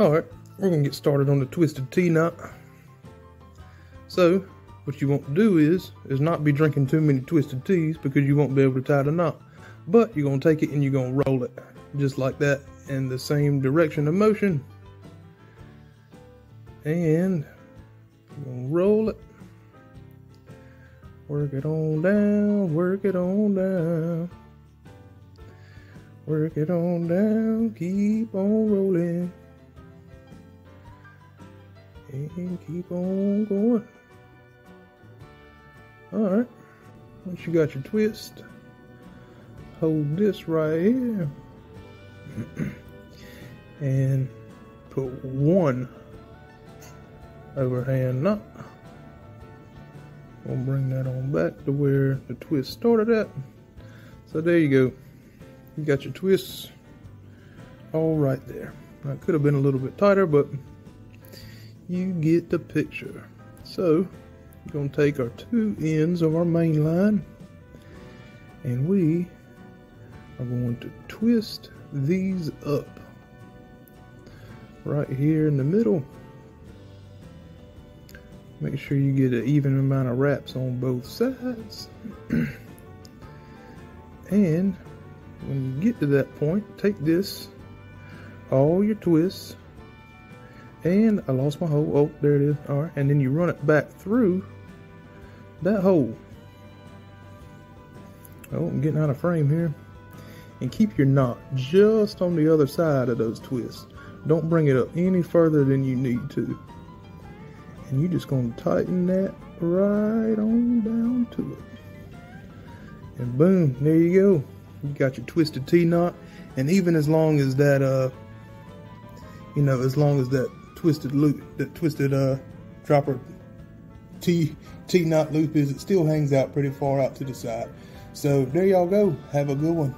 Alright, we're going to get started on the twisted T-knot. So, what you want to do is, is not be drinking too many twisted teas because you won't be able to tie the knot. But you're going to take it and you're going to roll it, just like that, in the same direction of motion. And you're going to roll it. Work it on down, work it on down. Work it on down, keep on rolling. And keep on going. Alright. Once you got your twist, hold this right here. and put one overhand knot. We'll bring that on back to where the twist started at. So there you go. You got your twists all right there. That could have been a little bit tighter, but you get the picture. So, we're going to take our two ends of our main line and we are going to twist these up right here in the middle. Make sure you get an even amount of wraps on both sides. and when you get to that point, take this, all your twists, and I lost my hole. Oh, there it is. All right, and then you run it back through that hole. Oh, I'm getting out of frame here. And keep your knot just on the other side of those twists. Don't bring it up any further than you need to. And you're just going to tighten that right on down to it. And boom, there you go. You got your twisted T-knot. And even as long as that, uh, you know, as long as that twisted loop, that twisted uh, dropper T T knot loop is, it still hangs out pretty far out to the side. So there y'all go. Have a good one.